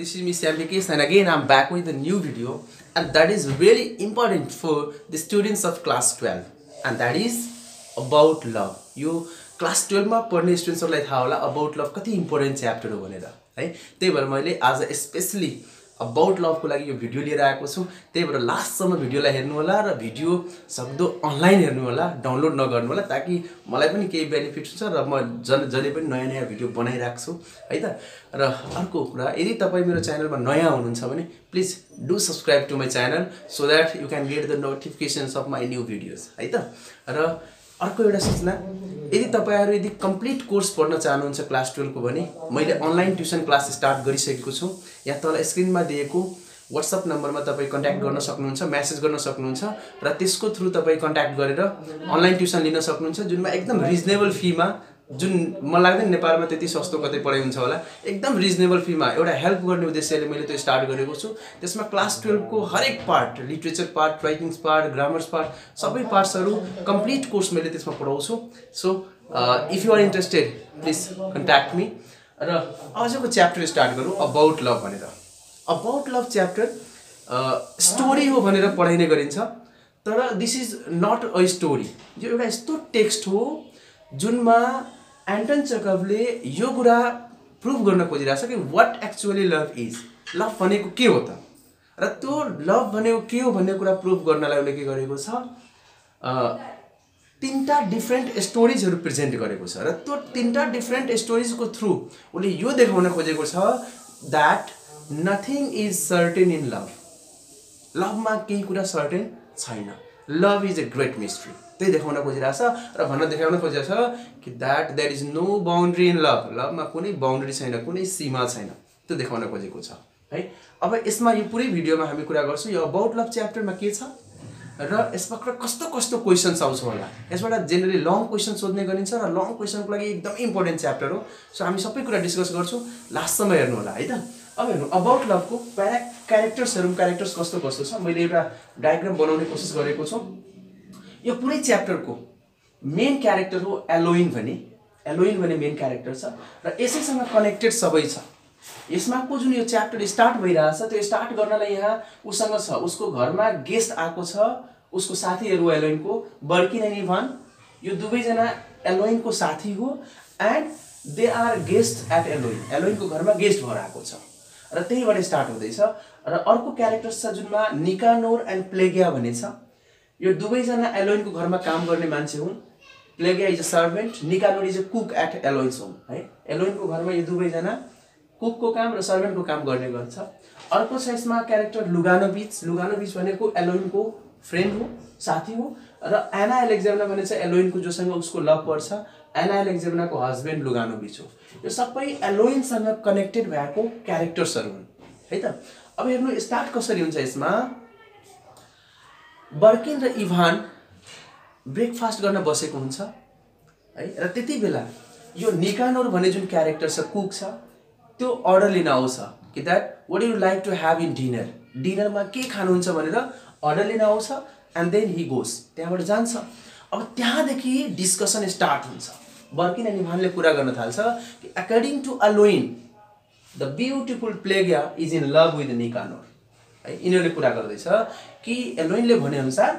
त्यसरी मिसियाले के sign again I'm with इन्ध new video and that is very important for the students of class twelve and that is about love यो class टुवेल्भमा पढ्ने स्टुडेन्ट्सहरूलाई थाहा होला अबाउट लभ कति इम्पोर्टेन्ट च्याप्टर हो भनेर है? त्यही भएर मैले आज अ स्पेसली अबाउट लभको लागि यो भिडियो लिएर आएको छु त्यही भएर लास्टसम्म भिडियोलाई हेर्नु होला र भिडियो सक्दो अनलाइन हेर्नु होला डाउनलोड नगर्नु होला ताकि मलाई पनि केही बेनिफिट हुन्छ र म जन जहिले पनि नयाँ नयाँ भिडियो बनाइरहेको छु है त? र अर्को कुरा यदि तपाईँ मेरो च्यानलमा नयाँ हुनुहुन्छ भने please do subscribe to my channel so that you can get the notifications of my new videos है त? र अर्को एउटा सूचना यदि तपाईँहरू यदि कम्प्लिट कोर्स पढ्न चाहनुहुन्छ क्लास टुवेल्भको भने मैले अनलाइन ट्युसन क्लास स्टार्ट गरिसकेको छु। यहाँ तल स्क्रिनमा दिएको वाट्सएप नम्बरमा तपाईँ कन्ट्याक्ट गर्न सक्नुहुन्छ म्यासेज गर्न सक्नुहुन्छ र त्यसको थ्रु तपाईँ कन्ट्याक्ट गरेर अनलाइन ट्युसन लिन सक्नुहुन्छ जुनमा एकदम रिजनेबल फीमा जुन मलाई लाग्दैन नेपालमा त्यति सस्तो कतै पढाइ हुन्छ होला एकदम रिजनेबल फीमा एउटा हेल्प गर्ने उद्देश्यले मैले त्यो स्टार्ट गरेको छु। त्यसमा क्लास टुवेल्भको हरेक part literature part writings part grammars part सबै पार्ट्सहरू कम्प्लिट कोर्स मैले त्यसमा पढाउँछु। So if you are interested please contact me र आजको च्याप्टर स्टार्ट गरौँ अबाउट लभ भनेर। अबाउट लभ च्याप्टर स्टोरी हो भनेर पढाइने गरिन्छ। तर this is not a story यो एउटा यस्तो टेक्स्ट हो जुनमा एन्टन चकभले यो कुरा प्रुभ गर्न खोजिरहेको छ कि what actually love is love भनेको के हो त? र त्यो लभ भनेको के हो भन्ने कुरा प्रुभ गर्नलाई उसले के गरेको छ? तिनवटा डिफ्रेन्ट स्टोरिजहरू प्रेजेन्ट गरेको छ। र त्यो तिनवटा डिफ्रेन्ट स्टोरिजको थ्रु उसले यो देखाउन खोजेको छ that nothing is certain in love लभमा केही कुरा सर्टेन छैन। Love is a great mystery त्यही देखाउन खोजिरहेछ र भन्न देखाउन खोजिरहेको छ कि that that is no boundary in love लभमा कुनै बााउन्ड्री छैन कुनै सीमा छैन। त्यो देखाउन खोजेको छ। है? अब यसमा यो पुरै भिडियोमा हामी कुरा गर्छौँ यो अबाउट लभ च्याप्टरमा के छ? र यसमा कस्तो कस्तो क्वेसन्स आउँछ होला? यसबाट जेनरली लङ क्वेसन सोध्ने गरिन्छ र लङ क्वेसनको लागि एकदमै इम्पोर्टेन्ट च्याप्टर हो। सो हामी सबै कुरा डिस्कस गर्छौँ। लास्टसम्म हेर्नु होला है त? अब हेर्नु अबाउट लभको प्यारा क्यारेक्टर्सहरू क्यारेक्टर्स कस्तो कस्तो छ? मैले एउटा डायग्राम बनाउने कोसिस गरेको छु। यो पुरै च्याप्टरको मेन क्यारेक्टर हो एलोइन भने। एलोइन भने मेन क्यारेक्टर छ। र यसैसँग कनेक्टेड सबै छ। यसमा को जुन यो च्याप्टर स्टार्ट भइरहेछ त्यो स्टार्ट गर्नलाई यहाँ उसँग छ। उसको घरमा गेस्ट आएको छ। उसको साथीहरू एलोइनको बर्किन एन्ड इभान यो दुवैजना एलोइनको साथी हो। And they are guest at Alyohin एलोइनको घरमा गेस्ट भएर आएको छ। र त्यहीबाट स्टार्ट हुँदैछ। र अर्को क्यारेक्टर छ जुनमा निकानोर एन्ड प्लेगिया भन्ने छ यो दुवैजना एलोइनको घरमा काम गर्ने मान्छे हुन्। Pelageya is a servant Nikanor is a cook at Alyohin's home है? एलोइनको घरमा यो दुवैजना कुकको काम र सर्भेन्टको काम गर्ने गर्छ। अर्को छ यसमा क्यारेक्टर लुगानो बिच लुगानो बिच भनेको एलोइनको फ्रेन्ड हो साथी हो र एना एलेक्जेब्ना भने चाहिँ एलोइनको जोसँग उसको लभ पर्छ। एना एलेक्जेब्नाको हस्बेन्ड लुगानो बिच हो। यो सबै एलोइनसँग कनेक्टेड भएको क्यारेक्टर्सहरू हुन् है त? अब हेर्नु स्टार्ट कसरी हुन्छ यसमा? बर्किन र इभान ब्रेकफास्ट गर्न बसेको हुन्छ है? र त्यति बेला यो निकानोर भन्ने जुन क्यारेक्टर छ कुक छ त्यो अर्डर लिन आउँछ कि that what you like to have in dinner डिनरमा के खानुहुन्छ भनेर अर्डर लिन आउँछ एन्ड देन हि गोस त्यहाँबाट जान्छ। अब त्यहाँदेखि डिस्कसन स्टार्ट हुन्छ। बर्किन एन्ड इभानले कुरा गर्न थाल्छ कि according to Alyohin the beautiful Pelageya is in love with Nikanor है यिनीहरूले कुरा गर्दैछ कि एलोइनले भनेअनुसार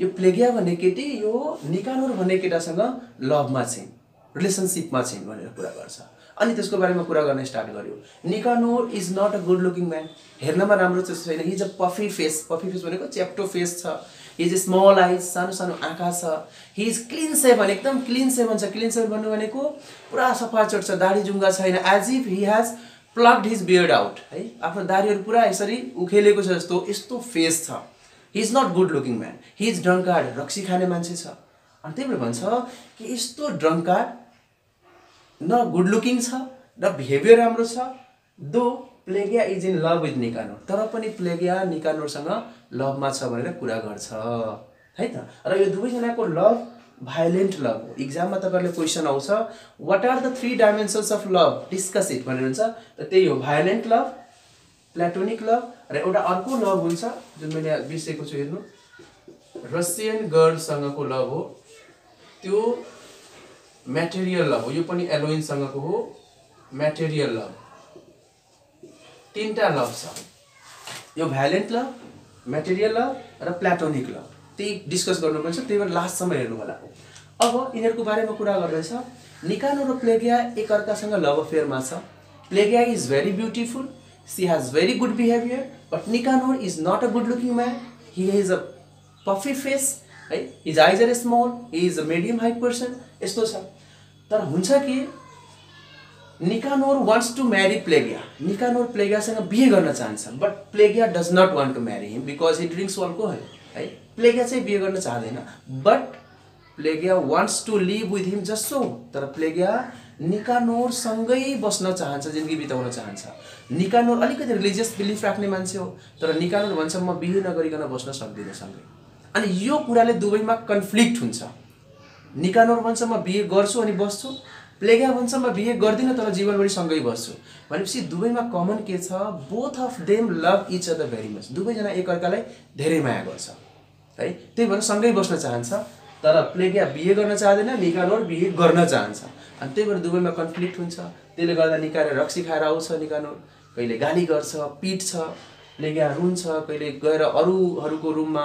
यो प्लेगिया भन्ने केटी यो निकानोर भन्ने केटासँग लभमा छिन् रिलेसनसिपमा छिन् भनेर कुरा गर्छ। अनि त्यसको बारेमा कुरा गर्न स्टार्ट गर्यो। Nikanor is not a good looking man. हेर्नमा राम्रो चाहिँ छैन। His a puffy face puffy face भनेको च्याप्टो फेस छ। हिज स्मल आइज सानो सानो आँखा छ। हिज क्लिन सेभन एकदम क्लिन सेभन छ। क्लिन सेभन भन्नु भनेको पुरा सफा चोट छ। दाढी जुङ्गा छैन। As if he has plucked his beard out है आफ्नो दारीहरू पुरा यसरी उखेलेको छ जस्तो यस्तो फेस छ he is not good looking man he is drunkard रक्सी खाने मान्छे छ अनि त्यही भएर भन्छ कि यस्तो ड्रङ्कार्ड न गुड लुकिङ छ न बिहेभियर राम्रो छ though Pelageya is in love with Nikanor तर पनि प्लेगिया निकानोरसँग लभमा छ भनेर कुरा गर्छ है त? र यो दुवैजनाको लभ भाइलेन्ट लभ हो इक्जाममा तपाईँहरूले क्वेसन आउँछ what are the three dimensions of love discuss it भनेर हुन्छ। र त्यही हो भाइलेन्ट लभ प्लेटोनिक लभ र एउटा अर्को लभ हुन्छ जुन मैले बिर्सेको छु हेर्नु। रसियन गर्लसँगको लभ हो। त्यो म्याटेरियल लभ हो। यो पनि एलोइनसँगको हो। म्याटेरियल लभ तिनवटा लभ छ। यो भ्यालेन्ट लभ मेटेरियल लभ र प्लाटोनिक लभ त्यही डिस्कस गर्नुपर्छ त्यही भएर लास्टसम्म हेर्नु होला। अब यिनीहरूको बारेमा कुरा गर्दैछ निकानो र प्लेगिया एकअर्कासँग लभ अफेयरमा छ। Plegia is very beautiful she has very good behaviour but Nicanor is not a good looking man he is a puffy face है his eyes are small he is a medium height person यस्तो छ। तर हुन्छ कि Nicanor wants to marry Plegia. Nicanor प्लेगियासँग बिहे गर्न चाहन्छ but Pelageya does not want to marry him because he drinks alcohol है। प्लेगिया चाहिँ बिहे गर्न चाहँदैन। But Plegia wants to live with him जसो तर प्लेगिया निकानोरसँगै बस्न चाहन्छ जिन्दगी बिताउन चाहन्छ। निकानोर अलिकति रिलिजियस बिलिफ राख्ने मान्छे हो। तर निकानोर भन्छ म बिहे नगरिकन बस्न सक्दिनँ सँगै। अनि यो कुराले दुवैमा कन्फ्लिक्ट हुन्छ। निकानोर भन्छ म बिहे गर्छु अनि बस्छु। प्लेगा भन्छ म बिहे गर्दिनँ तर जीवनभरि सँगै बस्छु। भनेपछि दुवैमा कमन के छ? Both of them love each other very much दुवैजना एकअर्कालाई धेरै माया गर्छ। है? त्यही भएर सँगै बस्न चाहन्छ तर प्लेगिया बिहे गर्न चाहँदैन निकानोर बिहे गर्न चाहन्छ। अनि त्यही भएर दुवैमा कन्फ्लिक्ट हुन्छ। त्यसले गर्दा निकालेर रक्सी खाएर आउँछ निकानोर कहिले गाली गर्छ पिट्छ प्लेगिया रुन्छ। कहिले गएर अरूहरूको रुममा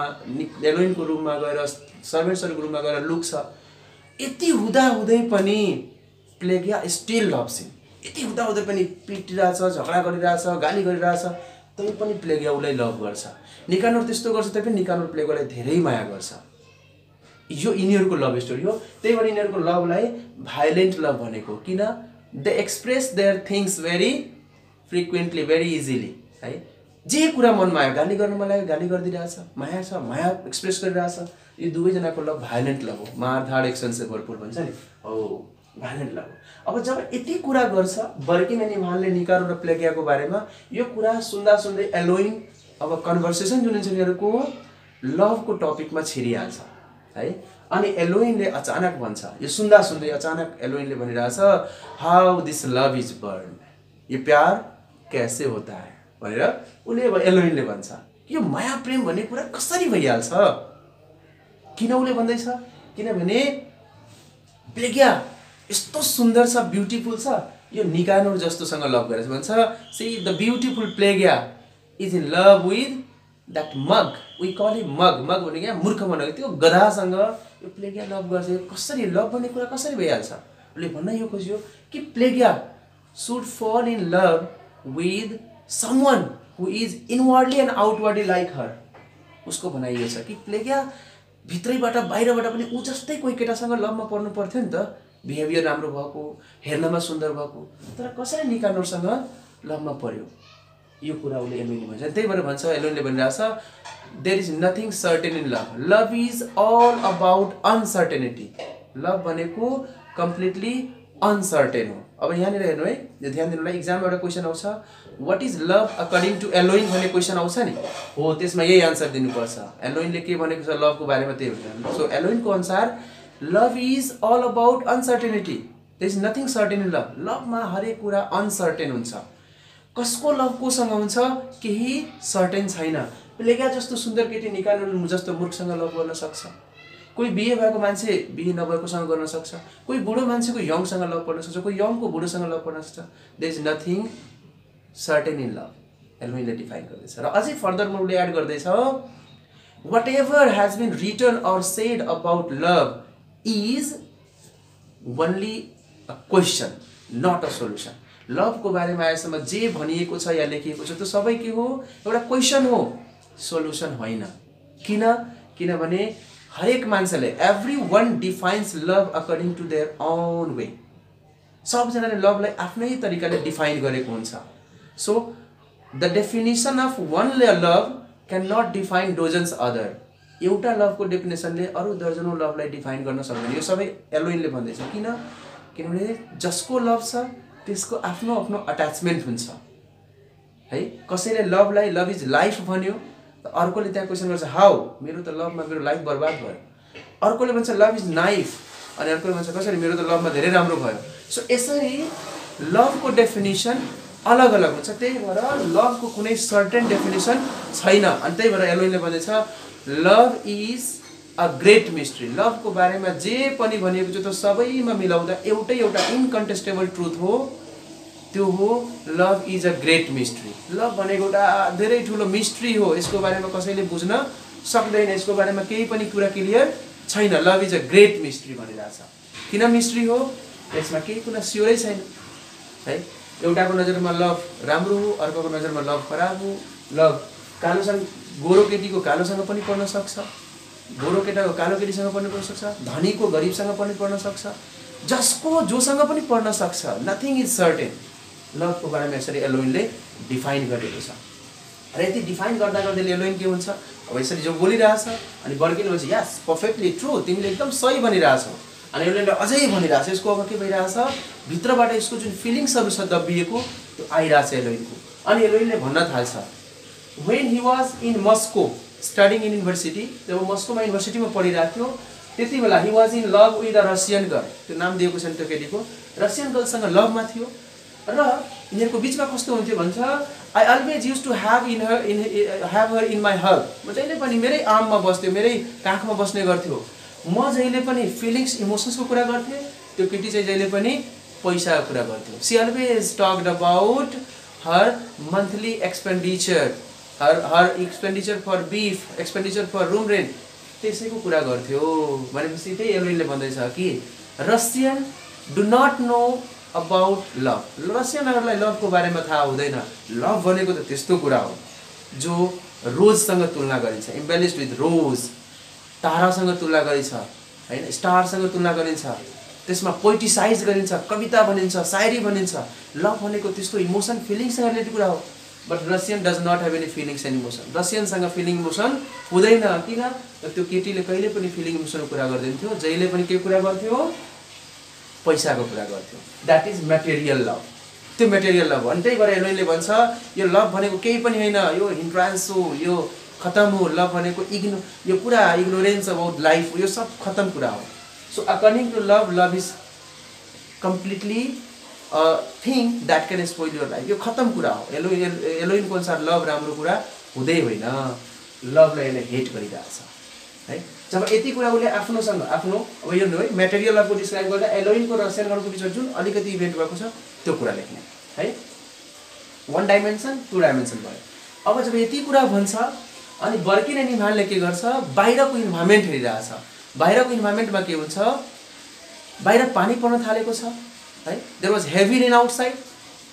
एलोइनको रुममा गएर सर्भेन्ट्सहरूको रुममा गएर लुक्छ। यति हुँदाहुँदै पनि प्लेगिया स्टिल हिम यति हुँदाहुँदै पनि पिटिरहेछ झगडा गरिरहेछ गाली गरिरहेछ। तै पनि प्लेगिया उसलाई लभ गर्छ। निकानोर त्यस्तो गर्छ तै पनि निकानोर प्लेगोलाई धेरै माया गर्छ। यो यिनीहरूको लभ स्टोरी हो। त्यही भएर यिनीहरूको लभलाई भाइलेन्ट लभ भनेको किन? They express their things very frequently very easily है? जे कुरा मनमा आयो गाली गर्न मन लाग्यो गाली गरिदिइरहेछ। माया छ माया एक्सप्रेस गरिरहेछ। यो दुवैजनाको लभ भाइलेन्ट लभ हो। मारधाड एक्सनसे भरपुर भन्छ नि। हो भाइलेन्ट लभ अब जब यति कुरा गर्छ बर्किन अनि उहाँले निकारो र प्लेगियाको बारेमा यो कुरा सुन्दा सुन्दै एलोइन अब कन्भर्सेसन जुन छ यिनीहरूको लभको टपिकमा छिरिहाल्छ है? अनि एलोइनले अचानक भन्छ। यो सुन्दा सुन्दै अचानक एलोइनले भनिरहेछ how this love is born यो प्यार कैसे होता है? भनेर उसले एलोइनले भन्छ। यो माया प्रेम भन्ने कुरा कसरी भइहाल्छ? किन उसले भन्दैछ? किनभने प्लेग्या यस्तो सुन्दर छ ब्युटिफुल छ। यो निकानोर जस्तोसँग लभ गरेछ। भन्छ she the beautiful Pelageya is in love with that mug we call he mug mug भने क्या मूर्ख भनेको त्यो गधासँग यो प्लेगिया लभ गर्छ। कसरी लभ भन्ने कुरा कसरी भइहाल्छ? उसले भन्न यो खोज्यो कि Pelageya should fall in love with someone who is inwardly and outwardly like her उसको भनाइयो छ कि प्लेगिया भित्रैबाट बाहिरबाट पनि ऊ जस्तै कोही केटासँग लभमा पर्नु पर्थ्यो नि त। बिहेभियर राम्रो भएको हेर्नमा सुन्दर भएको। तर कसरी निकाल्नुसँग लभमा पर्यो? यो कुरा उसले एलोइनले भन्छ त्यही भएर भन्छ एलोइनले भनिरहेछ there is nothing certain in love love is all about uncertainty love भनेको कम्प्लिटली अनसर्टेन हो। अब यहाँनिर हेर्नु है यो ध्यान दिनु होला इक्जाममा एउटा क्वेसन आउँछ। What is love according to Alyohin भन्ने क्वेसन आउँछ नि। हो त्यसमा यही आन्सर दिनुपर्छ। एलोइनले के भनेको छ लभको बारेमा त्यही हुन्छ। सो एलोइनको अनुसार love is all about uncertainty there is nothing certain in love लभमा हरेक कुरा अनसर्टेन हुन्छ। कसको लभ कोसँग हुन्छ? केही सर्टेन छैन। प्लेगा जस्तो सुन्दर केटी निकाल्नु जस्तो मूर्खसँग लभ गर्न सक्छ। कोही बिहे भएको मान्छे बिहे नभएकोसँग गर्न सक्छ। कोही बुढो मान्छेको यङसँग लभ पर्न सक्छ। कोही यङको बुढोसँग लभ पर्न सक्छ। There is nothing certain in love एलमिनले define गर्दैछ र अझै फर्दरमा उसले एड गर्दैछ whatever has been written or said about love is only a question not a solution लभको बारेमा आएसम्म जे भनिएको छ या लेखिएको छ त्यो सबै के हो? एउटा क्वेसन हो। सोल्युसन होइन। किन? किनभने हरेक मान्छेले every one defines love according to their own way सबजनाले लभलाई आफ्नै तरिकाले डिफाइन गरेको हुन्छ। So the definition of one love can not define dozens other एउटा लभको डेफिनेसनले अरू दर्जनौँ लभलाई डिफाइन गर्न सक्दैन। यो सबै एलोइनले भन्दैछ। किन? किनभने जसको लभ छ त्यसको आफ्नो आफ्नो अट्याचमेन्ट हुन्छ। है? कसैले लभलाई लभ इज लाइफ भन्यो अर्कोले त्यहाँ क्वेसन गर्छ हाउ? मेरो त लभमा मेरो लाइफ बर्बाद भयो। अर्कोले भन्छ लभ इज नाइफ। अनि अर्कोले भन्छ कसरी? मेरो त लभमा धेरै राम्रो भयो। सो यसरी लभको डेफिनेसन अलग अलग हुन्छ। त्यही भएर लभको कुनै सर्टेन डेफिनेसन छैन। अनि त्यही भएर एलोइनले भन्दैछ love is a great mystery लभको बारेमा जे पनि भनिएको छ त्यो सबैमा मिलाउँदा एउटै एउटा इन्कन्टेस्टेबल ट्रुथ हो। त्यो हो love is a great mystery love भनेको एउटा धेरै ठुलो मिस्ट्री हो। यसको बारेमा कसैले बुझ्न सक्दैन। यसको बारेमा केही पनि कुरा क्लियर छैन। Love is a great mystery भनिरहेछ। किन मिस्ट्री हो? यसमा केही कुरा स्योरै छैन। है? एउटाको नजरमा लभ राम्रो हो अर्कोको नजरमा लभ खराब हो। लभ कालोसँग गोरो केटीको कालोसँग पनि पर्न सक्छ गोरो केटाको कालो केटीसँग पनि पर्न सक्छ धनीको गरिबसँग पनि पर्न सक्छ जसको जोसँग पनि पर्न सक्छ। नथिङ इज सर्टेन लभको बारेमा यसरी एलोइनले डिफाइन गरेको छ। र यति डिफाइन गर्दा गर्दै एलोइन के हुन्छ? अब यसरी जो बोलिरहेछ अनि बर्किनु भएपछि यस पर्फेक्टली ट्रु तिमीले एकदम सही भनिरहेछौ। अनि एलोइनले अझै भनिरहेछ। यसको अब के भइरहेछ? भित्रबाट यसको जुन फिलिङ्सहरू छ दबिएको त्यो आइरहेछ एलोइनको। अनि एलोइनले भन्न थाल्छ when he was in Moscow studying in university जब मस्कोमा युनिभर्सिटीमा पढिरहेको थियो त्यति बेला he was in love with a Russian girl त्यो नाम दिएको छ नि त्यो केटीको। रसियन गर्लसँग लभमा थियो र यिनीहरूको बिचमा कस्तो हुन्थ्यो भन्छ I always use to have in her in have her in my heart म जहिले पनि मेरै आर्ममा बस्थ्यो मेरै काखमा बस्ने गर्थ्यो। म जहिले पनि फिलिङ्स इमोसन्सको कुरा गर्थेँ त्यो केटी चाहिँ जहिले पनि पैसाको कुरा गर्थ्यो। She always talked about her monthly expenditure her her expenditure for beef expenditure for room rent त्यसैको कुरा गर्थ्यो। भनेपछि त्यही एलोइनले भन्दैछ कि Russian do not know about love रसियनहरूलाई लभको बारेमा थाहा हुँदैन। लभ भनेको त त्यस्तो कुरा हो जो रोजसँग तुलना गरिन्छ। इम्बेलिस्ड विथ रोज तारासँग तुलना गरिन्छ होइन? स्टारसँग तुलना गरिन्छ। त्यसमा पोइटिसाइज गरिन्छ कविता भनिन्छ सायरी भनिन्छ। लभ भनेको त्यस्तो इमोसन फिलिङसँग रिलेटेड कुरा हो। But Russian does not have any feelings and emotion रसियनसँग feeling emotion हुँदैन। किन त्यो केटीले कहिले पनि फिलिङ इमोसनको कुरा गर्दैन थियो जहिले पनि के कुरा गर्थ्यो? पैसाको कुरा गर्थ्यो। द्याट इज मेटेरियल लभ त्यो मेटेरियल लभ अनि त्यही भएर एलोइनले भन्छ यो लभ भनेको केही पनि होइन। यो हिन्ट्रान्स हो यो खतम हो। लभ भनेको इग्नो यो पुरा इग्नोरेन्स अबाउट लाइफ यो सब खतम कुरा हो। So according to love love is completely thing that can spoil your life यो खतम कुरा हो एलो एलोइनको अनुसार लभ राम्रो कुरा हुँदै होइन लभलाई यसले हेट गरिरहेछ है जब यति कुरा उसले आफ्नोसँग आफ्नो अब यो है मेटेरियल लभको डिस्क्राइब गर्दा एलोइनको र सेनगरको बिचमा जुन अलिकति इभेन्ट भएको छ त्यो कुरा लेख्ने है वान डाइमेन्सन टु डाइमेन्सन भयो अब जब यति कुरा भन्छ अनि बर्किन निभानले के गर्छ बाहिरको इन्भाइरोमेन्ट हेरिरहेछ बाहिरको इन्भाइरोमेन्टमा के हुन्छ? बाहिर पानी पर्न थालेको छ है? There was heavy rain outside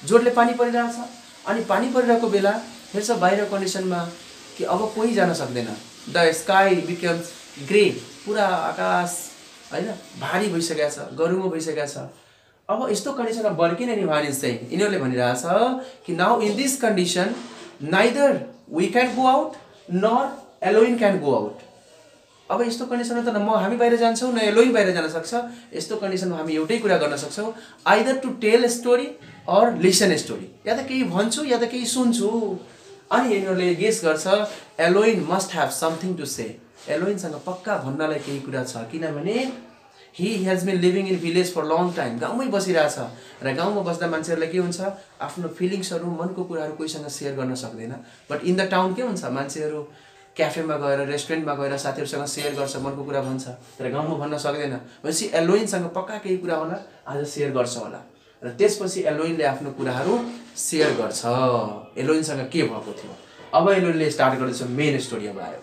जोडले पानी परिरहेछ अनि पानी परिरहेको बेला हेर्छ बाहिर कन्डिसनमा कि अब कोही जान सक्दैन। द स्काई बिकम्स ग्रे पुरा आकाश होइन? भारी भइसकेको छ गरुङो भइसकेको छ। अब यस्तो कन्डिसनमा बर्किने निभानिस चाहिँ यिनीहरूले भनिरहेछ कि now in this condition neither we can go out nor Eloine can go out अब यस्तो कन्डिसनमा त म हामी बाहिर जान्छौँ न एलोइन बाहिर जान सक्छ। यस्तो कन्डिसनमा हामी एउटै कुरा गर्न सक्छौँ। Either to tell story or listen story या त केही भन्छु या त केही सुन्छु। अनि यिनीहरूले गेस गर्छ Alyohin must have something to say एलोइनसँग पक्का भन्नलाई केही कुरा छ। किनभने he has been living in village for long time गाउँमै बसिरहेछ। र गाउँमा बस्दा मान्छेहरूलाई के हुन्छ? आफ्नो फिलिङ्सहरू मनको कुराहरू कोहीसँग सेयर गर्न सक्दैन। बट इन द टाउन के हुन्छ? मान्छेहरू क्याफेमा गएर रेस्टुरेन्टमा गएर साथीहरूसँग सेयर गर्छ मनको कुरा भन्छ। तर गाउँमा भन्न सक्दैन। भनेपछि एलोइनसँग पक्का केही कुरा होला आज सेयर गर्छ होला। र त्यसपछि एलोइनले आफ्नो कुराहरू सेयर गर्छ। एलोइनसँग के भएको थियो? अब एलोइनले स्टार्ट गर्दैछ मेन स्टोरी अब आयो।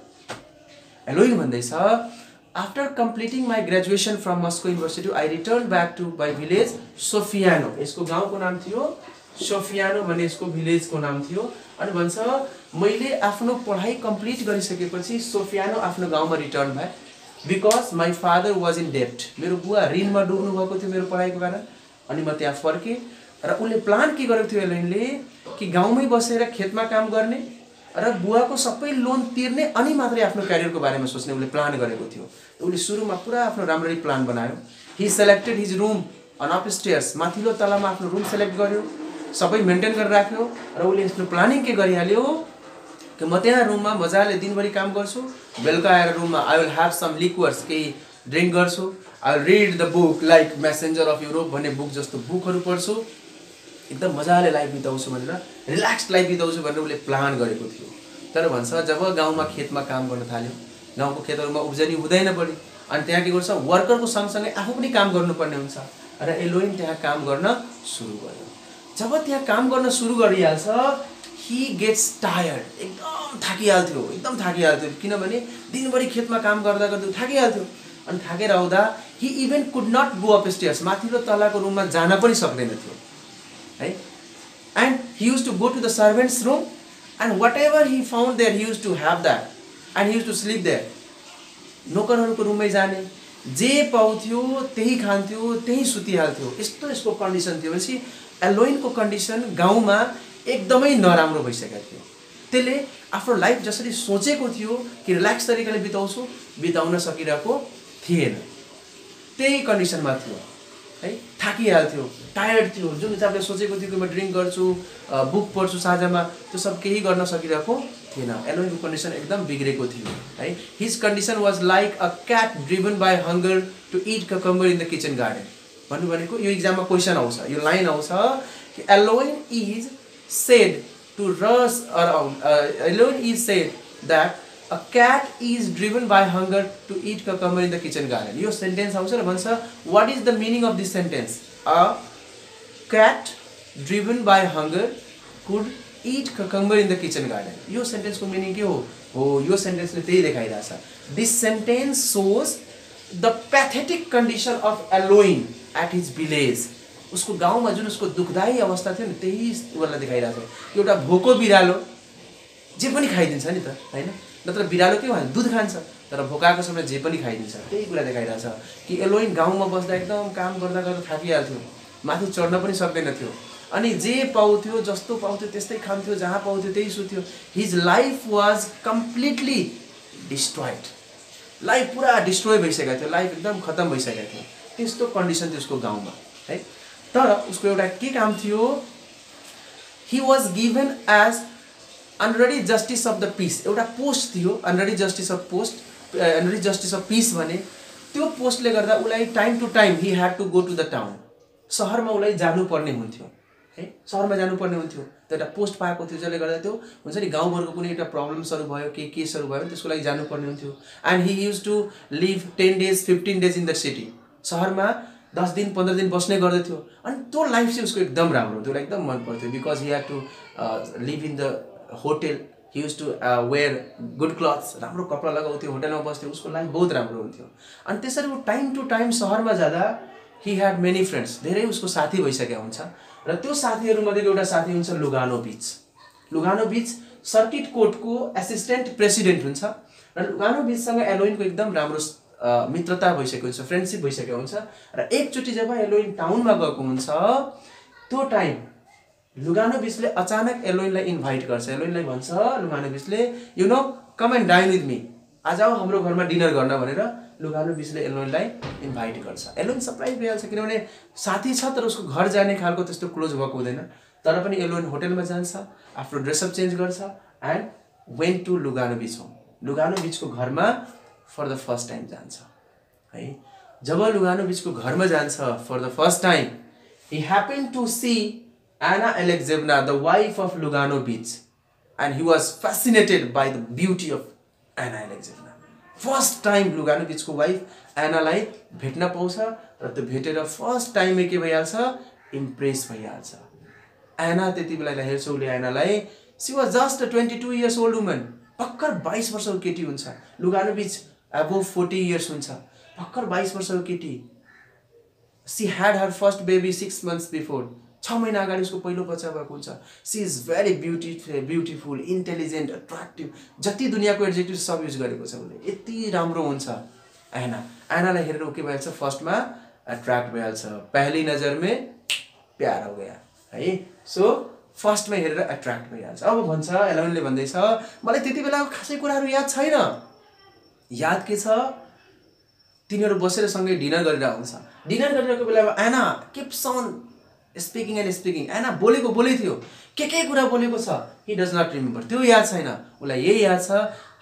एलोइन भन्दैछ after completing my graduation from Moscow University I return back to my village Sofiano. यसको गाउँको नाम थियो सोफियानो भन्ने यसको भिलेजको नाम थियो। अनि भन्छ मैले आफ्नो पढाइ कम्प्लिट गरिसकेपछि सोफियानो आफ्नो गाउँमा रिटर्न भए। Because my father was in डेप्ट मेरो बुवा ऋणमा डुब्नु भएको थियो मेरो पढाइको कारण। अनि म त्यहाँ फर्केँ र उसले प्लान के गरेको थियो एलोइनले कि गाउँमै बसेर खेतमा काम गर्ने र बुवाको सबै लोन तिर्ने अनि मात्रै आफ्नो क्यारियरको बारेमा सोच्ने उसले प्लान गरेको थियो। उसले सुरुमा पुरा आफ्नो राम्ररी प्लान बनायो। He selected his room on upstairs माथिल्लो तलामा आफ्नो रुम सेलेक्ट गर्यो। सबै मेन्टेन गरेर राख्यो र उसले आफ्नो प्लानिङ के गरिहाल्यो कि म त्यहाँ रुममा मजाले दिनभरि काम गर्छु बेलुका आएर रुममा I will have some liquors केही ड्रिङ्क गर्छु I will read the book like Messenger of Europe भन्ने बुक जस्तो बुकहरू पढ्छु। एकदम मजाले लाइफ बिताउँछु भनेर रिल्याक्स लाइफ बिताउँछु भनेर उसले प्लान गरेको थियो। तर भन्छ जब गाउँमा खेतमा काम गर्न थाल्यो गाउँको खेतहरूमा उब्जनी हुँदैन बढी अनि त्यहाँ के गर्छ? वर्करको सँगसँगै आफू पनि काम गर्नुपर्ने हुन्छ। र एलोइन त्यहाँ काम गर्न सुरु गर्यो। जब त्यहाँ काम गर्न सुरु गरिहाल्छ हि गेट्स टायर्ड एकदम थाकिहाल्थ्यो एकदम थाकिहाल्थ्यो। किनभने दिनभरि खेतमा काम गर्दा गर्दा थाकिहाल्थ्यो। अनि थाकेर आउँदा he even could not go upstairs माथिल्लो तलाको रुममा जान पनि सक्दैन थियो। है? And he use to go to the servants room and whatever he found there he use to have that and he use to sleep there नोकरहरूको रुममै जाने। जे पाउँथ्यो त्यही खान्थ्यो त्यही सुतिहाल्थ्यो। यस्तो यसको कन्डिसन थियो। भनेपछि एलोइनको कन्डिसन गाउँमा एकदमै नराम्रो भइसकेको थियो। त्यसले आफ्नो लाइफ जसरी सोचेको थियो कि रिल्याक्स तरिकाले बिताउँछु बिताउन सकिरहेको थिएन। त्यही कन्डिसनमा थियो। है थाकिहाल्थ्यो टायर्ड थियो। जुन हिसाबले सोचेको थियो कि म ड्रिङ्क गर्छु बुक पढ्छु साँझमा त्यो सब केही गर्न सकिरहेको थिएन। एलोइनको कन्डिसन एकदम बिग्रेको थियो। है his condition was like a cat driven by hunger to eat cucumber in the kitchen garden भन्नु भनेको यो इक्जाममा क्वेसन आउँछ, यो लाइन आउँछ कि Alyohin is said to rush around Alyohin is said that a cat is driven by hunger to eat cucumber in the kitchen garden यो र भन्छ what is the meaning of this sentence a cat driven by hunger could eat cucumber in the kitchen garden यो सेन्टेन्सको meaning के हो? हो, यो सेन्टेन्सले त्यही देखाइरहेछ। This sentence shows the pathetic condition of Alyohin at his village उसको गाउँमा जुन उसको दुःखदायी अवस्था थियो नि त्यही उसलाई देखाइरहेको छ। एउटा भोको बिरालो जे पनि खाइदिन्छ नि त होइन? नत्र बिरालो के भन्छ दुध खान्छ तर भोकाएको समय जे पनि खाइदिन्छ त्यही कुरा देखाइरहेछ कि एलोइन गाउँमा बस्दा एकदम काम गर्दा गर्दा थाकिहाल्थ्यो माथि चढ्न पनि सक्दैन थियो अनि जे पाउँथ्यो जस्तो पाउँथ्यो त्यस्तै खान्थ्यो जहाँ पाउँथ्यो त्यही सुत्थ्यो। His life was completely destroyed life पुरा डिस्ट्रोय भइसकेको थियो। लाइफ एकदम खतम भइसकेको थियो। त्यस्तो कन्डिसन थियो उसको गाउँमा है? तर उसको एउटा के काम थियो? He was given as honorary justice of the peace एउटा पोस्ट थियो honorary justice of post honorary justice of peace भने त्यो पोस्टले गर्दा उसलाई time to time he had to go to the town सहरमा उसलाई जानुपर्ने हुन्थ्यो। है? सहरमा जानुपर्ने हुन्थ्यो। त्यो एउटा पोस्ट पाएको थियो जसले गर्दा त्यो हुन्छ नि गाउँघरको कुनै एउटा प्रब्लम्सहरू भयो केही केसहरू भयो त्यसको लागि जानुपर्ने हुन्थ्यो। And he use to live ten days fifteen days in the city सहरमा दस दिन पन्ध्र दिन बस्ने गर्दथ्यो। अनि त्यो लाइफ चाहिँ उसको एकदम राम्रो उसलाई एकदम मन पर्थ्यो because he had to live in the hotel he use to wear good clothes राम्रो कपडा लगाउँथ्यो होटेलमा बस्थ्यो। उसको लाइफ बहुत राम्रो हुन्थ्यो। अनि त्यसरी ऊ टाइम टु टाइम सहरमा जाँदा हि ह्याड मेनी फ्रेन्ड्स धेरै उसको साथी भइसकेको हुन्छ। र त्यो साथीहरूमध्येको एउटा साथी हुन्छ लुगानो बिच। लुगानो बिच सर्किट कोर्टको एसिस्टेन्ट प्रेसिडेन्ट हुन्छ र लुगानो बिचसँग एलोइनको एकदम राम्रो मित्रता भइसकेको हुन्छ फ्रेन्डसिप भइसकेको हुन्छ र एकचोटि जब एलोइन टाउनमा गएको हुन्छ त्यो टाइम लुगानो बिचले अचानक एलोइनलाई इन्भाइट गर्छ। एलोइनलाई भन्छ Lugano बिचले you know come and dine with me आज आऊ हाम्रो घरमा डिनर गर्न भनेर लुगानो बिचले एलोइनलाई इन्भाइट गर्छ। एलोइन सरप्राइज भइहाल्छ किनभने साथी छ तर उसको घर जाने खालको त्यस्तो क्लोज भएको हुँदैन। तर पनि एलोइन होटेलमा जान्छ आफ्नो ड्रेसअप चेन्ज गर्छ and went to Luganovich home Lugano बिचको घरमा फर द फर्स्ट टाइम जान्छ। है? जब लुगानो बिचको घरमा जान्छ for the first time he happen to see Anna Alexeyevna the wife of Luganovich and he was fascinated by the beauty of Anna Alexeyevna first time Lugano बिचको wife एनालाई भेट्न पाउँछ र त्यो भेटेर फर्स्ट टाइममै के भइहाल्छ? इम्प्रेस भइहाल्छ। एना त्यति बेला हेर्छ उसले एनालाई she was just twenty two years old woman भर्खर बाइस वर्षको केटी हुन्छ। लुगानो बिच एबोभ फोर्टी इयर्स हुन्छ। भर्खर बाइस वर्षको केटी। She had her first baby six months before छ महिना अगाडि उसको पहिलो बच्चा भएको हुन्छ। She is very beauty beautiful intelligent attractive जति दुनियाँको एड्जेक्टिभ सब युज गरेको छ उसले। यति राम्रो हुन्छ। एना एनालाई हेरेर के भइहाल्छ। फर्स्टमा एट्र्याक्ट भइहाल्छ। पहली नजरमै प्यार हो गया। है? सो फर्स्टमा हेरेर एट्र्याक्ट भइहाल्छ। अब भन्छ एलेभेनले भन्दैछ मलाई त्यति बेला खासै कुराहरू याद छैन। याद के छ? तिनीहरू बसेर सँगै डिनर गरेर आउँछ। डिनर गरिरहेको बेलामा Anna keeps on speaking and speaking Anna बोलेको बोलै थियो। के के कुरा बोलेको छ? हि डज नट रिमेम्बर त्यो याद छैन। उसलाई यही याद छ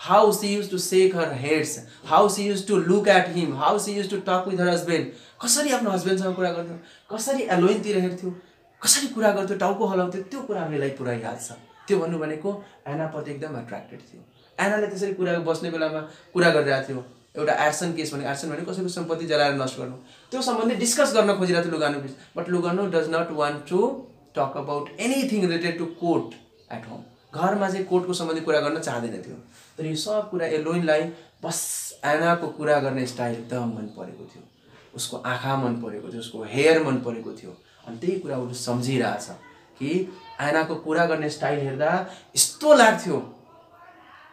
how she used to shake her heads how she used to look at him how she used to talk with her husband कसरी आफ्नो हस्बेन्डसँग कुरा गर्थ्यो? कसरी एलोइनतिर हेर्थ्यो कसरी कुरा गर्थ्यो? टाउको हलाउँथ्यो? त्यो कुराहरूलाई पुरा याद छ। त्यो भन्नु भनेको एनाप्रति एकदम एट्र्याक्टेड थियो। एनाले त्यसरी कुरा बस्ने बेलामा कुरा गरिरहेको थियो। एउटा एर्सन केस भने एर्सन भने कसैको सम्पत्ति जलाएर नष्ट गर्नु। त्यो सम्बन्धी डिस्कस गर्न खोजिरहेको थियो Lugano beach. But Lugano does not want to talk about anything related to court at home घरमा चाहिँ कोर्टको सम्बन्धी कुरा गर्न चाहँदैन थियो। तर यो सब कुरा एलोइनलाई बस एनाको कुरा गर्ने स्टाइल एकदम मन परेको थियो। उसको आँखा मन परेको थियो उसको हेयर मन परेको थियो। अनि त्यही कुरा उसले सम्झिरहेछ कि आइनाको कुरा गर्ने स्टाइल हेर्दा यस्तो लाग्थ्यो।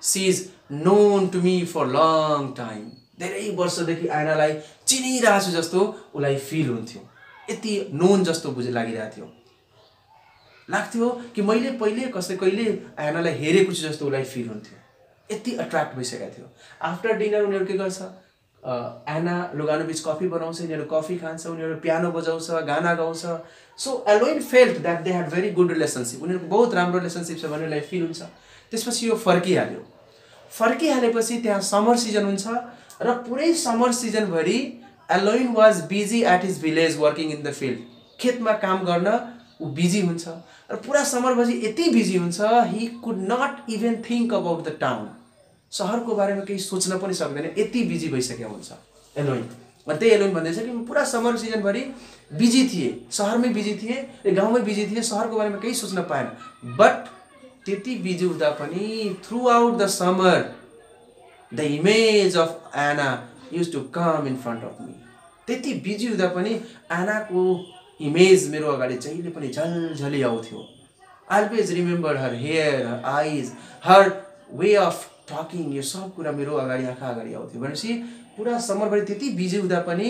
She is known to me for long time धेरै वर्षदेखि आइनालाई चिनिरहेको छु जस्तो उसलाई फिल हुन्थ्यो। यति नोन जस्तो बुझ लागिरहेको थियो। लाग्थ्यो कि मैले पहिले कसै कहिले आइनालाई हेरेको छु जस्तो उसलाई फिल हुन्थ्यो। यति एट्र्याक्ट भइसकेको थियो। आफ्टर डिनर उनीहरू के गर्छ? एना लुगानो बिच कफी बनाउँछ उनीहरू कफी खान्छ उनीहरू पियानो बजाउँछ गाना गाउँछ। So Alyokhin felt that they had very good relationship उनीहरूको बहुत राम्रो रिलेसनसिप छ भन्ने उसलाई फिल हुन्छ। त्यसपछि यो फर्किहाल्यो। फर्किहालेपछि त्यहाँ समर सिजन हुन्छ र पुरै summer सिजनभरि Alyokhin was busy at his village working in the field खेतमा काम गर्न ऊ बिजी हुन्छ र पुरा समरपछि यति बिजी हुन्छ he could not even think about the town सहरको बारेमा केही सोच्न पनि सक्दैन यति बिजी भइसकेको हुन्छ एलोइन अनि त्यही एलोइन भन्दैछ कि पुरा समर सिजनभरि बिजी थिएँ सहरमै बिजी थिएँ गाउँमै बिजी थिएँ सहरको बारेमा केही सोच्न पाएन. बट त्यति बिजी हुँदा पनि throughout the summer the image of Anna used to come in front of me त्यति बिजी हुँदा पनि आनाको इमेज मेरो अगाडि जहिले पनि झलझली आउँथ्यो. Always remember her hair her eyes her way of talking यो सब कुरा मेरो अगाडि आँखा अगाडि आउँथ्यो. भनेपछि पुरा समरभरि त्यति बिजी हुँदा पनि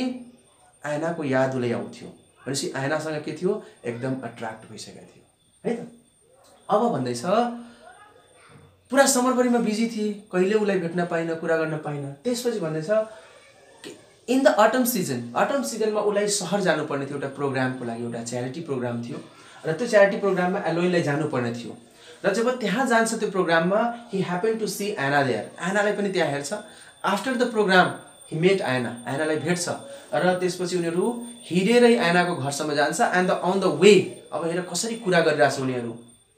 आइनाको याद उसलाई आउँथ्यो. भनेपछि आइनासँग के थियो? एकदम एट्र्याक्ट भइसकेको थियो. है त? अब भन्दैछ पुरा समरभरिमा बिजी थिएँ कहिले उसलाई भेट्न पाइनँ कुरा गर्न पाइनँ। त्यसपछि भन्दैछ in the autumn season autumn सिजनमा उसलाई सहर जानुपर्ने थियो एउटा प्रोग्रामको लागि एउटा च्यारिटी प्रोग्राम थियो। र त्यो च्यारिटी प्रोग्राममा एलोइनलाई जानुपर्ने थियो। र जब त्यहाँ जान्छ त्यो प्रोग्राममा he happen to see Anna there एनालाई पनि त्यहाँ हेर्छ। After the program he met Anna आयनालाई भेट्छ। र त्यसपछि उनीहरू हिँडेरै आयनाको घरसम्म जान्छ। And the on the way अब हेर कसरी कुरा गरिरहेछ उनीहरू।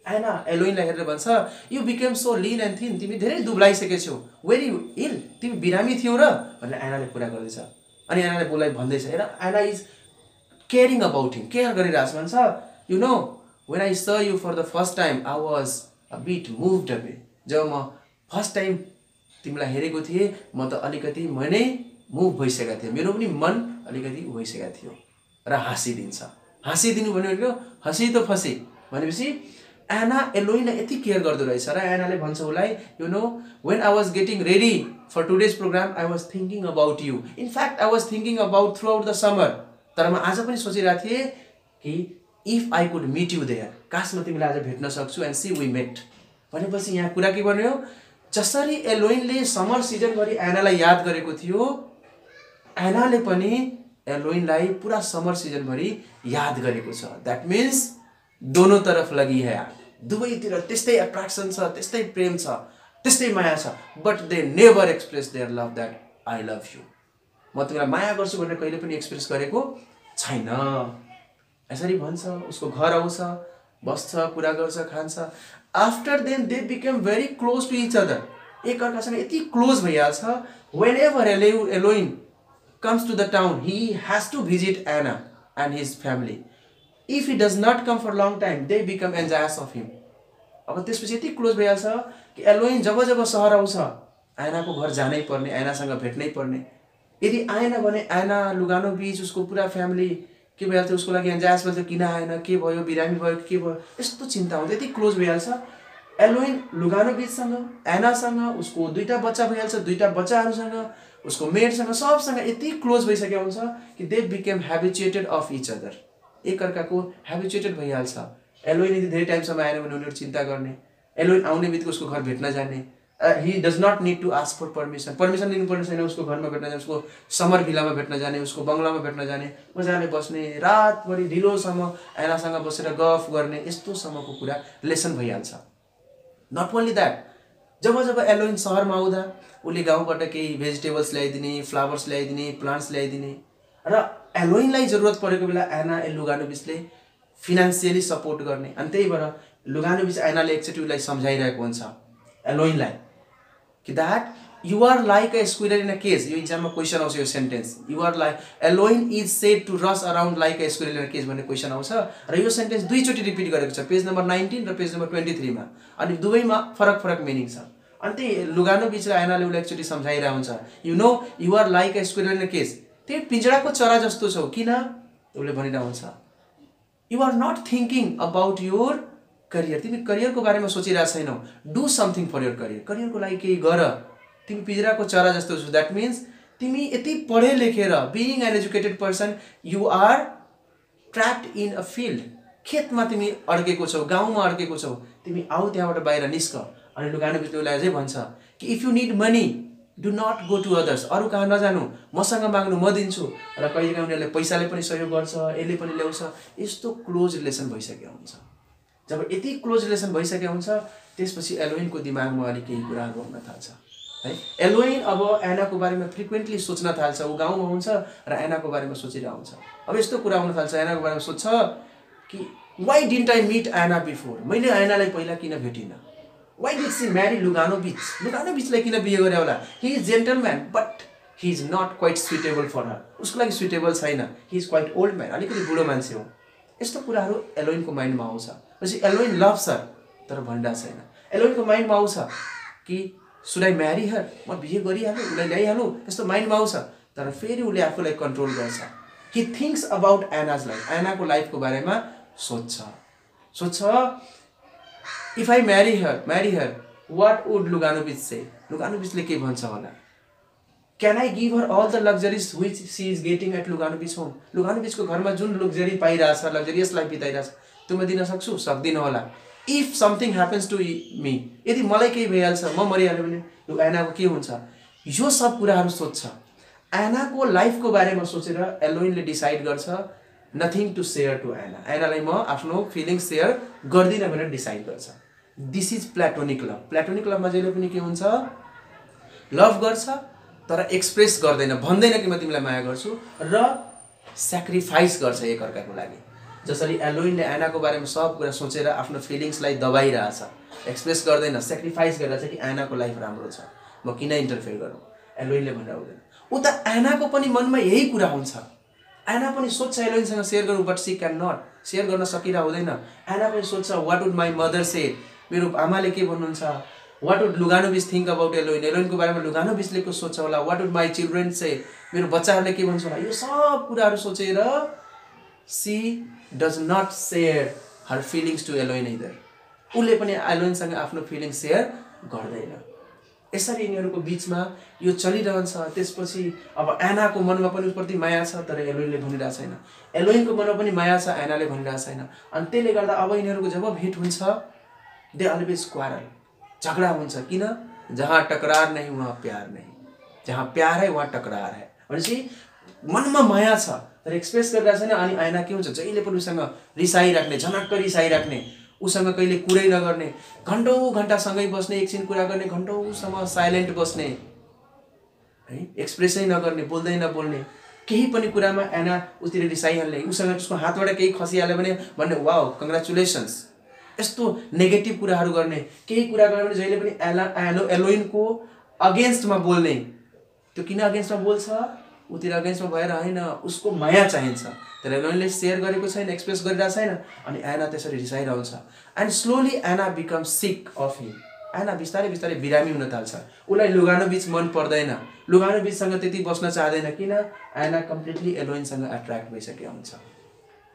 आयना एलोइनलाई हेरेर भन्छ you became so lean and thin तिमी धेरै दुब्लाइसकेको छौ। वेरी इल तिमी बिरामी थियौ र। भनेर आयनाले कुरा गर्दैछ। अनि आयनाले बोलाई भन्दैछ हेर Anna is caring about him care गरिरहेछ। भन्छ you know when I saw you for the first time I was a bit moved away जब म फर्स्ट टाइम तिमीलाई हेरेको थिएँ म त अलिकति म नै मुभ भइसकेको थिएँ। मेरो पनि मन अलिकति भइसकेको थियो। र हाँसिदिन्छ। हाँसिदिनु भनेको हँसी त फसी। भनेपछि एना एलोइनलाई यति केयर गर्दो रहेछ र एनाले भन्छ उसलाई you know when I was getting ready for today's program I was thinking about you in fact I was thinking about throughout the summer तर म आज पनि सोचिरहेको थिएँ कि if I could meet you there काश म तिमीलाई आज भेट्न सक्छु एन्ड सी वी मेट भनेपछि यहाँ कुरा के भन्यो? जसरी एलोइनले समर सिजनभरि एनालाई याद गरेको थियो एनाले पनि एलोइनलाई पुरा समर सिजनभरि याद गरेको छ। द्याट मिन्स दोनो तरफ लगी है दुवैतिर त्यस्तै एट्र्याक्सन छ त्यस्तै प्रेम छ त्यस्तै माया छ but they never express their love that I love you म तिमीलाई माया गर्छु भनेर कहिले पनि एक्सप्रेस गरेको छैन। यसरी भन्छ उसको घर आउँछ बस्छ कुरा गर्छ खान्छ। After then they become very close to each other एक अर्कासँग यति क्लोज भइहाल्छ वेन एभर एले Alyokhin comes to the town he has to visit Anna and his family if he does not come for long time they become anxious of him अब त्यसपछि यति close भइहाल्छ कि एलोइन जब जब सहर आउँछ आइनाको घर जानै पर्ने आइनासँग भेट्नै पर्ने। यदि आएन भने आइना लुगानो बिच उसको पुरा फ्यामिली के भइहाल्छ उसको लागि एन्जायस भन्छ किन आएन के भयो बिरामी भयो के भयो यस्तो चिन्ता हुन्छ यति क्लोज भइहाल्छ। एलोइन लुगानो बिचसँग एनासँग उसको दुईवटा बच्चा भइहाल्छ दुईवटा बच्चाहरूसँग उसको मेडसँग सबसँग यति क्लोज भइसकेको हुन्छ कि they became habituated of each other एकअर्काको हेबिचुएटेड भइहाल्छ। एलोइन यदि धेरै टाइमसम्म आएन भने उनीहरू चिन्ता गर्ने। एलोइन आउने बित्तिकै उसको घर भेट्न जाने। He does not need to ask for permission permission दिनुपर्ने छैन उसको घरमा भेट्न जाने उसको समर भिलामा भेट्न जाने उसको बङ्गलामा भेट्न जाने। मजाले बस्ने रातभरि ढिलोसम्म एनासँग बसेर गफ गर्ने यस्तोसम्मको कुरा रिलेसन भइहाल्छ। नट ओन्ली द्याट जब जब एलोइन सहरमा आउँदा उसले गाउँबाट केही भेजिटेबल्स ल्याइदिने फ्लावर्स ल्याइदिने प्लान्ट्स ल्याइदिने। र एलोइनलाई जरुरत परेको बेला एना ए लुगानुबिसले फिनान्सियली सपोर्ट गर्ने। अनि त्यही भएर लुगानुबिस एनाले एकचोटि उसलाई सम्झाइरहेको हुन्छ एलोइनलाई। कि that you're like a squirrel in a cage यो इक्जाममा क्वेसन आउँछ यो sentence you're like Alyokhin is said to rush around like a squirrel in a cage भन्ने क्वेसन आउँछ। र यो सेन्टेन्स दुईचोटि रिपिट गरेको छ पेज नम्बर नाइन्टिन र पेज नम्बर ट्वेन्टी थ्रीमा अनि दुवैमा फरक फरक मिनिङ छ। अनि त्यही लुगानो र आइनाले उसलाई एकचोटि सम्झाइरहेको हुन्छ। You know you're like a squirrel in a cage त्यही पिँजडाको चरा जस्तो छौ किन? उसले भनिरहेको हुन्छ you're not thinking about your career तिमी करियरको बारेमा सोचिरहेको छैनौ। Do something for your career करियरको लागि केही गर। तिमी पिजराको चरा जस्तो छु। द्याट मिन्स तिमी यति पढे लेखेर being an educated person you are trapped in a field खेतमा तिमी अड्केको छौ गाउँमा अड्केको छौ। तिमी आऊ त्यहाँबाट बाहिर निस्क। अनि लुगानो बिजुलीलाई अझै भन्छ कि if you need money do not go to others अरू कहाँ नजानु? मसँग माग्नु म दिन्छु। र कहिलेकाहीँ उनीहरूले पैसाले पनि सहयोग गर्छ यसले पनि ल्याउँछ। यस्तो क्लोज रिलेसन भइसकेको हुन्छ। जब यति क्लोज रिलेसन भइसकेको हुन्छ त्यसपछि एलोइनको दिमागमा अलिक केही कुराहरू आउन थाल्छ। है? एलोइन अब एनाको बारेमा फ्रिक्वेन्टली सोच्न थाल्छ। ऊ गाउँमा हुन्छ र एनाको बारेमा सोचिरहेको हुन्छ अब यस्तो कुरा आउन थाल्छ। एनाको बारेमा सोध्छ कि why didn't I meet Anna before मैले एनालाई पहिला किन भेटिनँ? Why did she marry Luganovich Lugano बिचलाई किन बिहे गरे होला he is gentleman but he is not quite suitable for her उसको लागि सुइटेबल छैन he is quite old man अलिकति बुढो मान्छे हो यस्तो कुराहरू एलोइनको माइन्डमा आउँछ पछि एलोइन लभ सर तर भनिरहेको छैन एलोइनको माइन्डमा आउँछ कि सुड आई म्यारी हर म बिहे गरिहालौँ उसलाई ल्याइहालौँ यस्तो माइन्डमा आउँछ तर फेरि उसले आफूलाई कन्ट्रोल गर्छ he thinks about Anna's life एनाको लाइफको बारेमा सोध्छ सोध्छ if I marry her marry her what would Luganovich say Lugano बिचले के भन्छ होला can I give her all the luxuries which she is getting at Luganovich home Lugano बिचको घरमा जुन लग्जरी पाइरहेछ लग्जरियस लाइफ बिताइरहेछ त्यो म दिन सक्छु सक्दिनँ होला if something happens to me यदि मलाई केही भइहाल्छ म मरिहाल्यो भने यो एनाको के हुन्छ यो सब कुराहरू सोध्छ एनाको लाइफको बारेमा सोचेर एलोइनले डिसाइड गर्छ nothing to share to Anna एनालाई म आफ्नो फिलिङ्स सेयर गर्दिनँ भनेर डिसाइड गर्छ। This is platonic love platonic लभमा जहिले पनि के हुन्छ? लभ गर्छ तर एक्सप्रेस गर्दैन। भन्दैन कि म तिमीलाई माया गर्छु र सेक्रिफाइस गर्छ एकअर्काको लागि। जसरी एलोइनले एनाको बारेमा सब कुरा सोचेर आफ्नो फिलिङ्सलाई दबाइरहेछ। एक्सप्रेस गर्दैन सेक्रिफाइस गरिरहेछ कि एनाको लाइफ राम्रो छ। म किन इन्टरफेयर गरौँ? एलोइनले भनेर हुँदैन। उता एनाको पनि मनमा यही कुरा हुन्छ। एना पनि सोध्छ एलोइनसँग सेयर गरौँ but she can not share गर्न सकिरह हुँदैन। एना पनि सोध्छ what would my mother say मेरो आमाले के भन्नुहुन्छ? What would Luganovich think about Alyokhin एलोइनको बारेमा लुगानो बिचले को सोध्छ होला। What would my children say मेरो बच्चाहरूले के भन्छ होला? यो सब कुराहरू सोचेर she does not share her feelings to Alyokhin either उसले पनि एलोइनसँग आफ्नो फिलिङ्स सेयर गर्दैन। यसरी यिनीहरूको बिचमा यो चलिरहन्छ। त्यसपछि अब एनाको मनमा पनि उसप्रति माया छ तर एलोइनले भनिरहेको छैन। एलोइनको मनमा पनि माया छ एनाले भनिरहेको छैन। अनि त्यसले गर्दा अब यिनीहरूको जब भेट हुन्छ दे अलवेज क्वारल झगडा हुन्छ। किन? जहाँ टकरार नै वहाँ प्यार नै। जहाँ प्यार है वहाँ टकरार है। भनेपछि मनमा माया छ तर एक्सप्रेस गरिरहेको छैन। अनि आइना के हुन्छ? जहिले पनि उसँग रिसाइराख्ने झनक्क रिसाइराख्ने। उसँग कहिले कुरै नगर्ने घन्टौँ घन्टासँगै बस्ने एकछिन कुरा गर्ने घन्टौँसम्म साइलेन्ट बस्ने है एक्सप्रेसै नगर्ने बोल्दै नबोल्ने केही पनि कुरामा एना उतिर रिसाइहाल्ने उसँग उसको हातबाट केही खसिहाल्यो भने भन्ने वा कङ्ग्रेचुलेसन्स यस्तो नेगेटिभ कुराहरू गर्ने केही कुरा गर्यो भने जहिले पनि एला एलो एलोइनको अगेन्स्टमा बोल्ने। त्यो किन अगेन्स्टमा बोल्छ? उतिर अगेन्स्टमा भएर होइन उसको माया चाहिन्छ। तर एलोइनले सेयर गरेको छैन एक्सप्रेस गरिरहेको छैन अनि एना त्यसरी रिसाइरहन्छ। And slowly Anna become sick of him Anna बिस्तारै बिस्तारै बिरामी हुन थाल्छ। उसलाई लुगानो बिच मन पर्दैन। लुगानो बिचसँग त्यति बस्न चाहँदैन किन? एना कम्प्लिटली एलोइनसँग एट्र्याक्ट भइसकेको हुन्छ।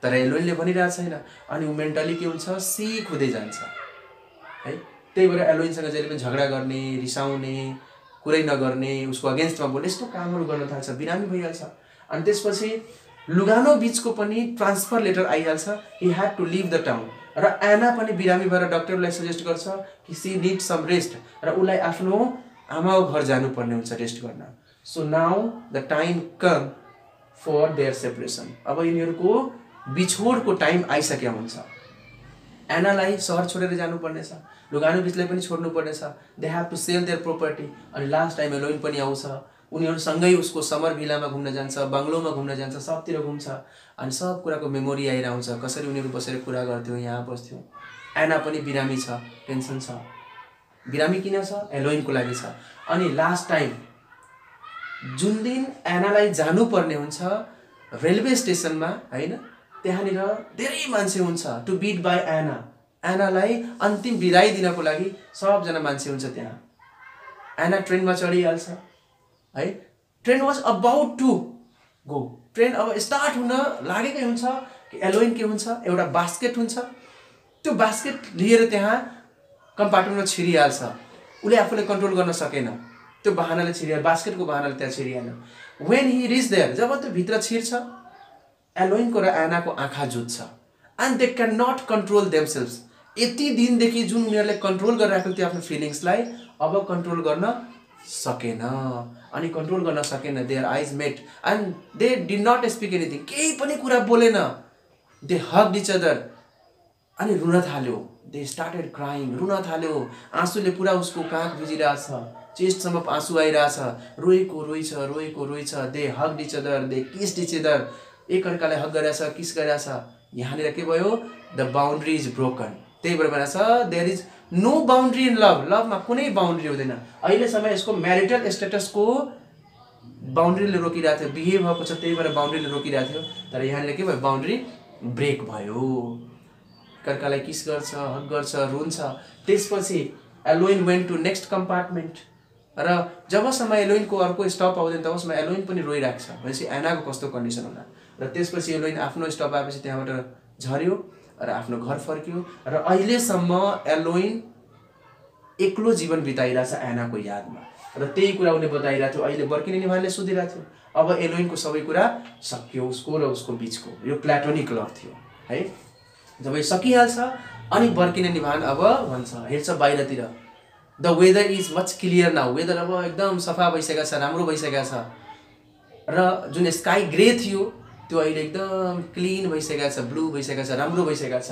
तर एलोइनले भनिरहेको छैन। अनि ऊ मेन्टली के हुन्छ? सिक हुँदै जान्छ। है? त्यही भएर एलोइनसँग जहिले पनि झगडा गर्ने रिसाउने कुरै नगर्ने उसको अगेन्स्टमा बोल्ने यस्तो कामहरू गर्न थाल्छ बिरामी भइहाल्छ। अनि त्यसपछि लुगानो बिचको पनि ट्रान्सफर लेटर आइहाल्छ। He had to leave the town र एना पनि बिरामी भएर डक्टरलाई सजेस्ट गर्छ कि सी निड सम रेस्ट र उसलाई आफ्नो आमाको घर जानुपर्ने हुन्छ रेस्ट गर्न। So now the time come for their separation अब यिनीहरूको बिछोडको टाइम आइसकेको हुन्छ। एनालाई सहर छोडेर जानुपर्नेछ। लुगानो बिचलाई पनि छोड्नुपर्नेछ. They have to sell their property अनि लास्ट टाइम एलोइन पनि आउँछ. उनीहरूसँगै उसको समर भिलामा घुम्न जान्छ बङ्गलोमा घुम्न जान्छ सबतिर घुम्छ. अनि सब कुराको मेमोरी आइरहन्छ कसरी उनीहरू बसेर कुरा गर्थ्यो यहाँ बस्थ्यो? एना पनि बिरामी छ टेन्सन छ। बिरामी किन छ? एलोइनको लागि छ। अनि लास्ट टाइम जुन दिन एनालाई जानुपर्ने हुन्छ रेलवे स्टेसनमा होइन त्यहाँनिर धेरै मान्छे हुन्छ। टु बिट बाई एना एनालाई अन्तिम बिदाई दिनको लागि सबजना मान्छे हुन्छ त्यहाँ। एना ट्रेनमा चढिहाल्छ है? Train was about to go train अब स्टार्ट हुन लागेकै हुन्छ कि एलोइन के हुन्छ एउटा बास्केट हुन्छ। त्यो बास्केट लिएर त्यहाँ कम्पार्टमेन्टमा छिरिहाल्छ। उसले आफूले कन्ट्रोल गर्न सकेन। त्यो बाहनाले छिरिहाल्यो बास्केटको बाहनाले त्यहाँ छिरिहाल्यो। वेन हि रिच देयर जब त्यो भित्र छिर्छ एलोइनको र एनाको आँखा जुत्छ। And they can not control themselves यति दिनदेखि जुन उनीहरूले कन्ट्रोल गरिरहेको थियो आफ्नो फिलिङ्सलाई अब कन्ट्रोल गर्न सकेन। अनि कन्ट्रोल गर्न सकेन their eyes met and they did not speak anything केही पनि कुरा बोलेन। दे हग इच अदर अनि रुन थाल्यो। दे स्टार्टेड क्राइङ रुन थाल्यो। आँसुले पुरा उसको काख भिजिरहेछ चेस्टसम्म आँसु आइरहेछ। रोएको रोइछ रोएको रोइछ। They hug each other they kiss each other एकअर्काले hug गरिरहेछ किस गरिरहेछ। यहाँनिर के भयो? द बााउन्ड्री इज ब्रोकन त्यही भएर भनेको छ there is no boundary in love लभमा कुनै बााउन्ड्री हुँदैन। अहिलेसम्म यसको म्यारिटल स्टेटसको बााउन्ड्रीले रोकिरहेको थियो। बिहे भएको छ त्यही भएर बााउन्ड्रीले रोकिरहेको थियो। तर यहाँनिर के भयो? बााउन्ड्री ब्रेक भयो। कर्कालाई किस गर्छ हक गर्छ रुन्छ। त्यसपछि Alyokhin went to next compartment र जबसम्म एलोइनको अर्को स्टप आउँदैन तबसम्म एलोइन पनि रोइरहेको छ। भनेपछि एनाको कस्तो कन्डिसन होला? र त्यसपछि एलोइन आफ्नो स्टप आएपछि त्यहाँबाट झऱ्यो। र आफ्नो घर फर्क्यो र अहिलेसम्म एलोइन एक्लो जीवन बिताइरहेछ एनाको यादमा। र त्यही कुरा उसले बताइरहेको थियो अहिले बर्किने निभाले सोधिरहेको थियो अब एलोइनको सबै कुरा सकियो उसको र उसको बिचको। यो प्लाटोनिक लभ थियो है? जब यो सकिहाल्छ अनि बर्किने निभान अब भन्छ हेर्छ बाहिरतिर। The weather is much clear now weather अब एकदम सफा भइसकेको छ राम्रो भइसकेको छ। र जुन स्काई ग्रे थियो त्यो अहिले एकदम क्लिन भइसकेको छ ब्लू भइसकेको छ राम्रो भइसकेको छ।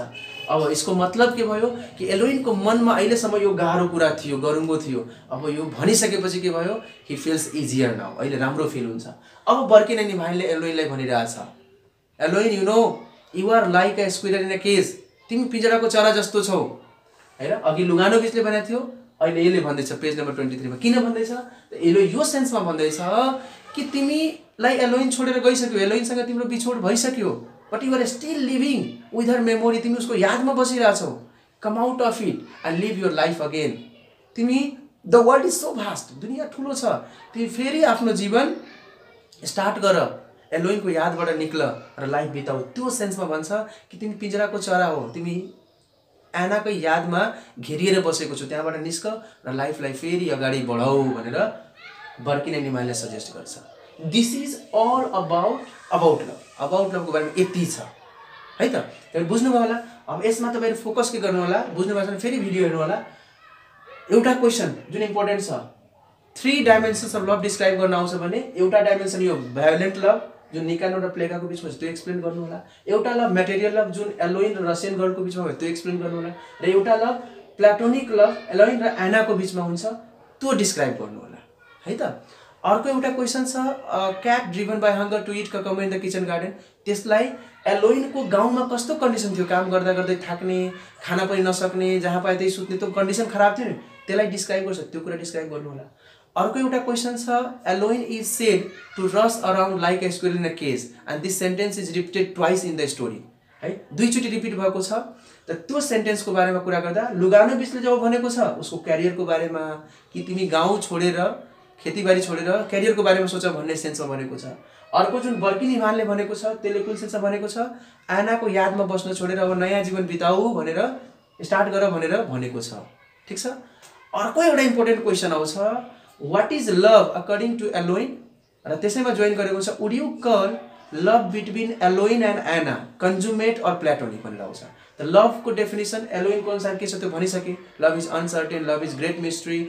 अब यसको मतलब के भयो कि एलोइनको मनमा अहिलेसम्म यो गाह्रो कुरा थियो गरुङ्गो थियो। अब यो भनिसकेपछि के भयो हि फिल्स इजियर नाउ अहिले राम्रो फिल हुन्छ। अब बर्किने निभाइले एलोइनलाई भनिरहेछ। Alyokhin you know you're like a squirrel in a cage तिमी पिजराको चरा जस्तो छौ। होइन? अघि लुगानो बिचले भनेको थियो? अहिले यसले भन्दैछ पेज नम्बर ट्वेन्टी थ्रीमा। किन भन्दैछ? यसले यो सेन्समा भन्दैछ कि तिमीलाई एलोइन छोडेर गइसक्यो एलोइनसँग तिम्रो बिछोड भइसक्यो but you're still living with her memory तिमी उसको यादमा बसिरहेछौ। Come out of it and live your life again तिमी the world is so vast दुनियाँ ठुलो छ। तिमी फेरि आफ्नो जीवन स्टार्ट गर। एलोइनको यादबाट निक्ल र लाइफ बिताऊ त्यो सेन्समा भन्छ कि तिमी पिंजराको चरा हो। तिमी एनाकै यादमा घेरिएर बसेको छु। त्यहाँबाट निस्क र लाइफलाई फेरि अगाडि बढाऊ भनेर बर्किने निमाले सजेस्ट गर्छ। This is all about about love about लभको बारेमा यति छ। है त? तपाईँले बुझ्नुभयो होला? अब यसमा तपाईँहरू फोकस के गर्नु होला? बुझ्नुभएको छ फेरि भिडियो हेर्नु होला। एउटा क्वेसन जुन इम्पोर्टेन्ट छ। Three dimensions of love describe गर्न आउँछ भने एउटा डाइमेन्सन यो भायोलेन्ट लभ जुन निकानो र प्लेगाको बिचमा त्यो एक्सप्लेन गर्नु होला। एउटा लभ मेटेरियल लभ जुन एलोइन र रसियन गर्लको बिचमा भयो त्यो एक्सप्लेन गर्नु होला। र एउटा लभ प्लाटोनिक लभ एलोइन र एनाको बिचमा हुन्छ त्यो डिस्क्राइब गर्नु होला। है त? अर्को एउटा क्वेसन छ cat driven by hunger to eat come in the kitchen garden त्यसलाई एलोइनको गाउँमा कस्तो कन्डिसन थियो? काम गर्दा गर्दै थाक्ने खाना पनि नसक्ने जहाँ पाए त्यही सुत्ने त्यो कन्डिसन खराब थियो नि। त्यसलाई डिस्क्राइब गर्छ त्यो कुरा डिस्क्राइब गर्नु होला। अर्को एउटा क्वेसन छ Alyokhin is said to rush around like a squirrel in a cage and this sentence is repeated twice in the story है? दुईचोटि रिपिट भएको छ। त त्यो सेन्टेन्सको बारेमा कुरा गर्दा लुगानो बिचले जब भनेको छ उसको क्यारियरको बारेमा कि तिमी गाउँ छोडेर खेतीबारी छोडेर क्यारियरको बारेमा सोच भन्ने सेन्समा भनेको छ। अर्को जुन बर्किनी भानले भनेको छ त्यसले कुन सेन्समा भनेको छ? आनाको यादमा बस्न छोडेर अब नयाँ जीवन बिताऊ भनेर स्टार्ट गर भनेर भनेको छ। ठिक छ? अर्को एउटा इम्पोर्टेन्ट क्वेसन आउँछ what is love according to Alyokhin र त्यसैमा जोइन गरेको छ would you call love between Alyokhin and Anna consummate or platonic भनेर आउँछ त लभको डेफिनेसन एलोइनको अनुसार के छ त्यो भनिसकेँ? Love is uncertain love is great mystery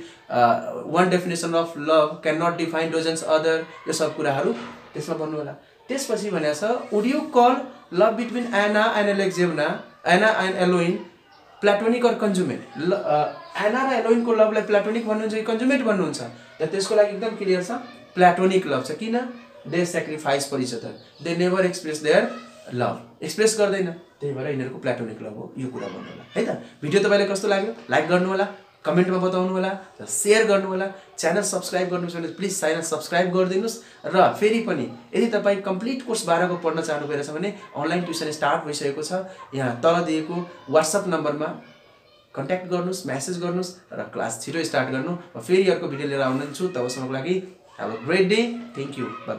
one definition of love can not define dozens other यो सब कुराहरू त्यसमा भन्नु होला त्यसपछि भनेको छ would you call love between Anna and Alexeyevna Anna and एलोइन platonic or consummate ल एना र एलोइनको लभलाई प्लाटोनिक भन्नुहुन्छ कि कन्जुमेट भन्नुहुन्छ? र त्यसको लागि एकदम क्लियर छ प्लाटोनिक लभ छ। किन? They sacrifice for each other they never express their love express गर्दैन। त्यही भएर यिनीहरूको प्लाटोनिक लभ हो। यो कुरा भन्नु होला। है त? भिडियो तपाईँलाई कस्तो लाग्यो? लाइक गर्नु होला। कमेन्टमा बताउनु होला र सेयर गर्नु होला। च्यानल सब्सक्राइब गर्नु छ भने प्लिज च्यानल सब्सक्राइब गरिदिनुहोस् र फेरि पनि यदि तपाईँ कम्प्लिट कोर्स बाह्रको पढ्न चाहनु गइरहेछ भने अनलाइन ट्युसन स्टार्ट भइसकेको छ। यहाँ तल दिएको वाट्सएप नम्बरमा कन्ट्याक्ट गर्नुहोस् म्यासेज गर्नुहोस् र क्लास छिटो स्टार्ट गर्नु। र फेरि अर्को भिडियो लिएर आउनेछु। तबसम्मको लागि have a great day thank you bye